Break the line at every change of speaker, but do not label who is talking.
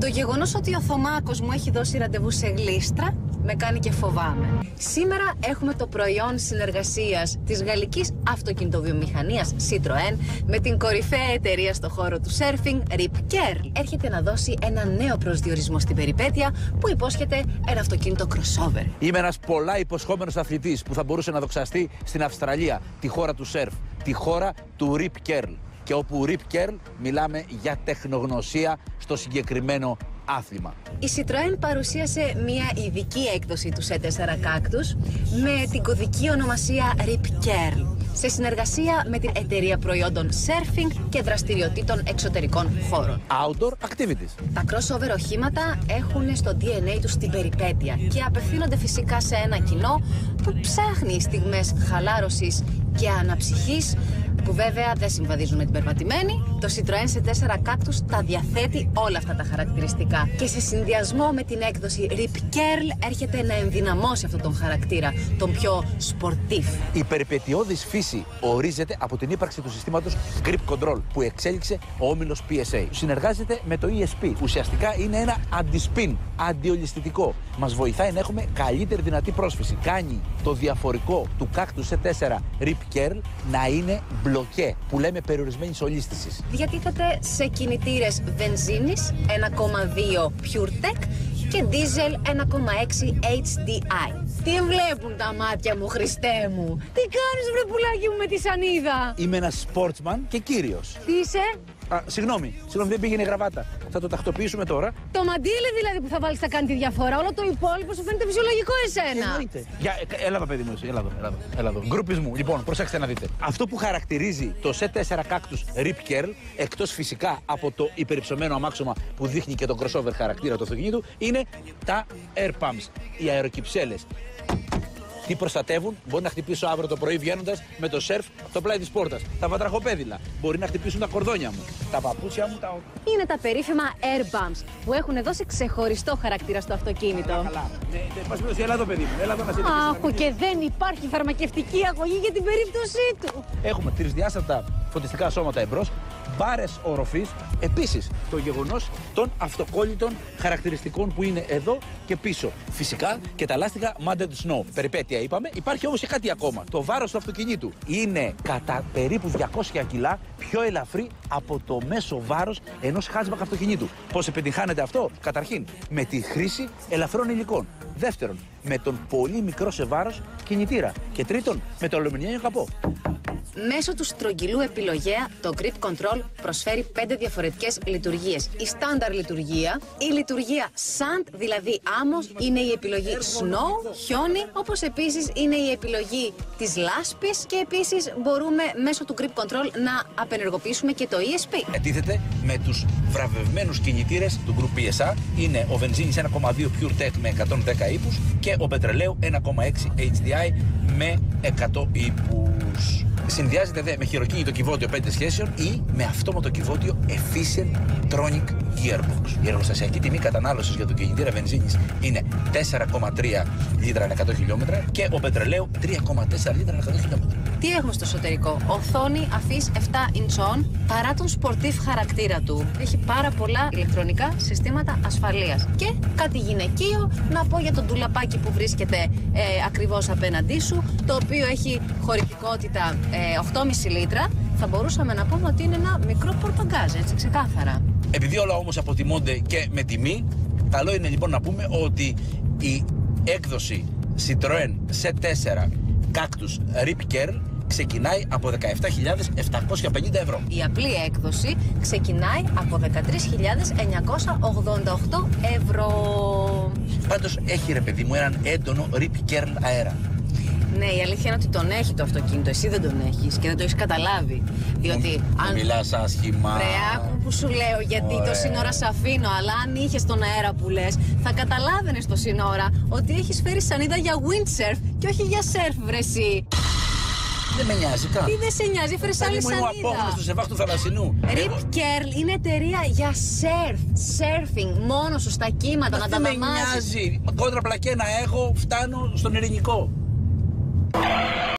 Το γεγονός ότι ο Θωμάκος μου έχει δώσει ραντεβού σε γλίστρα με κάνει και φοβάμαι. Σήμερα έχουμε το προϊόν συνεργασίας της γαλλικής αυτοκινητοβιομηχανίας Citroën με την κορυφαία εταιρεία στο χώρο του σέρφινγκ Rip Curl. Έρχεται να δώσει ένα νέο προσδιορισμό στην περιπέτεια που υπόσχεται ένα αυτοκίνητο crossover.
Είμαι ένας πολλά υποσχόμενος αθλητής που θα μπορούσε να δοξαστεί στην Αυστραλία, τη χώρα του σερφ, τη χώρα του Rip Curl. Και όπου Rip Curl μιλάμε για τεχνογνωσία στο συγκεκριμένο άθλημα.
Η Citroën παρουσίασε μια ειδική έκδοση του C4 Cactus με την κωδική ονομασία Rip Curl σε συνεργασία με την εταιρεία προϊόντων surfing και δραστηριοτήτων εξωτερικών χώρων.
Outdoor activities.
Τα crossover οχήματα έχουν στο DNA τους την περιπέτεια και απευθύνονται φυσικά σε ένα κοινό που ψάχνει στιγμές χαλάρωσης και αναψυχής που βέβαια δεν συμβαδίζουν με την περπατημένη. Το Citroën C4 Cactus τα διαθέτει όλα αυτά τα χαρακτηριστικά και σε συνδυασμό με την έκδοση Rip Curl έρχεται να ενδυναμώσει αυτόν τον χαρακτήρα, τον πιο σπορτίφ.
Η περιπετειώδης φύση ορίζεται από την ύπαρξη του συστήματος Grip Control που εξέλιξε ο όμιλος PSA. Συνεργάζεται με το ESP. Ουσιαστικά είναι ένα αντι spin, αντιολισθητικό. Μας βοηθάει να έχουμε καλύτερη δυνατή πρόσφυση. Κάνει το διαφορικό του Cactus C4 Rip Curl να είναι μπλοκέ που λέμε περιορισμένης ολίσθησης.
Διατίθεται σε κινητήρες βενζίνης 1,2 PureTech και diesel 1,6 HDI. Τι ευλέπουν τα μάτια μου, Χριστέ μου; Τι κάνεις βρε πουλάκι μου με τη σανίδα;
Είμαι ένας sportsman και κύριος.
Τι είσαι;
Α, συγγνώμη, συγγνώμη, δεν πήγαινε η γραβάτα. Θα το τακτοποιήσουμε τώρα.
Το μαντίλι δηλαδή που θα βάλεις θα κάνει τη διαφορά. Όλο το υπόλοιπο σου φαίνεται φυσιολογικό εσένα.
Εννοείται. Για, ε, έλα εδώ, παιδί μου, εσύ. Έλα εδώ, έλα εδώ. Έλα εδώ. Γκρουπis μου. Λοιπόν, προσέξτε να δείτε. Αυτό που χαρακτηρίζει το C4 Cactus Rip Curl, εκτός φυσικά από το υπερυψωμένο αμάξωμα που δείχνει και τον crossover χαρακτήρα του αυτοκινήτου, είναι τα air pumps, οι αεροκυψέλες. Τι προστατεύουν, μπορεί να χτυπήσω αύριο το πρωί βγαίνοντας με το σερφ το πλάι της πόρτας. Τα βατραχοπέδιλα. Μπορεί να χτυπήσουν τα κορδόνια μου. Τα παπούτσια μου, τα.
Είναι τα περίφημα air bumps που έχουν δώσει ξεχωριστό χαρακτήρα στο αυτοκίνητο.
Καλά. Ναι, ναι, πας πίσω, έλα εδώ, παιδί μου. Έλα εδώ να σε
Αχ, και δεν υπάρχει φαρμακευτική αγωγή για την περίπτωσή του.
Έχουμε τρισδιάστατα φωτιστικά σώματα εμπρός, μπάρες οροφής. Επίσης το γεγονός των αυτοκόλλητων χαρακτηριστικών που είναι εδώ και πίσω. Φυσικά και τα λάστιχα Mounted Snow. Περιπέτεια είπαμε. Υπάρχει όμως και κάτι ακόμα. Το βάρος του αυτοκινήτου είναι κατά περίπου 200 κιλά πιο ελαφρύ από το μέσο βάρος ενός hatchback αυτοκινήτου. Πώς επιτυγχάνεται αυτό, Καταρχήν, με τη χρήση ελαφρών υλικών. Δεύτερον, με τον πολύ μικρό σε βάρος κινητήρα. Και τρίτον, με το αλουμινιάνιο καπό.
Μέσω του στρογγυλού επιλογέα, το Grip Control προσφέρει πέντε διαφορετικές λειτουργίες. Η στάνταρ λειτουργία, η λειτουργία Sand, δηλαδή άμμος, είναι η επιλογή Snow, χιόνι, όπως επίσης είναι η επιλογή της λάσπης και επίσης μπορούμε μέσω του Grip Control να απενεργοποιήσουμε και το ESP.
Ετίθεται με τους βραβευμένους κινητήρες του Group PSA. Είναι ο βενζίνης 1,2 PureTech με 110 ύπους και ο πετρελαίου 1,6 HDI με 100 ίππους. Συνδυάζεται δε με χειροκίνητο κιβώτιο 5 σχέσεων ή με αυτόματο κιβώτιο Efficient Tronic Gearbox. Η εργοστασιακή τιμή κατανάλωσης για τον κινητήρα βενζίνης είναι 4,3 λίτρα ανά 100 χιλιόμετρα και ο πετρελαίου 3,4 λίτρα ανά 100 χιλιόμετρα.
Τι έχουμε στο εσωτερικό; Οθόνη αφής 7 ιντσών παρά τον σπορτίφ χαρακτήρα του. Έχει πάρα πολλά ηλεκτρονικά συστήματα ασφαλείας. Και κάτι γυναικείο να πω για το ντουλαπάκι που βρίσκεται ε, ακριβώς απέναντί σου, το οποίο έχει χωρητικότητα ε, 8,5 λίτρα. Θα μπορούσαμε να πούμε ότι είναι ένα μικρό πορτογκάζ, έτσι ξεκάθαρα.
Επειδή όλα όμως αποτιμώνται και με τιμή, καλό είναι λοιπόν να πούμε ότι η έκδοση Citroën C4 Cactus Rip Curl ξεκινάει από 17.750 ευρώ.
Η απλή έκδοση ξεκινάει από 13.988 ευρώ.
Πάντως έχει ρε παιδί μου έναν έντονο Rip Curl αέρα.
Ναι, η αλήθεια είναι ότι τον έχει το αυτοκίνητο. Εσύ δεν τον έχεις και δεν το έχεις καταλάβει. Διότι
αν. Μιλάς άσχημα.
Ρε, άκου που σου λέω, γιατί το σύνορα σε αφήνω. Αλλά αν είχες τον αέρα που λες, θα καταλάβαινες το σύνορα ότι έχεις φέρει σανίδα για windsurf και όχι για surf, βρεσί.
Δεν με νοιάζει καν.
Τι δεν σε νοιάζει, φέρες άλλη
Παιδί μου, είμαι
σανίδα.
απόγνωστος σε βάχτου θαλασσινού.
Rip Curl είναι εταιρεία για surf, surfing, μόνος σου στα κύματα, να τα
Δεν με
δαμάζεις.
νοιάζει. Κόντρα πλακέ να έχω, φτάνω στον ειρηνικό.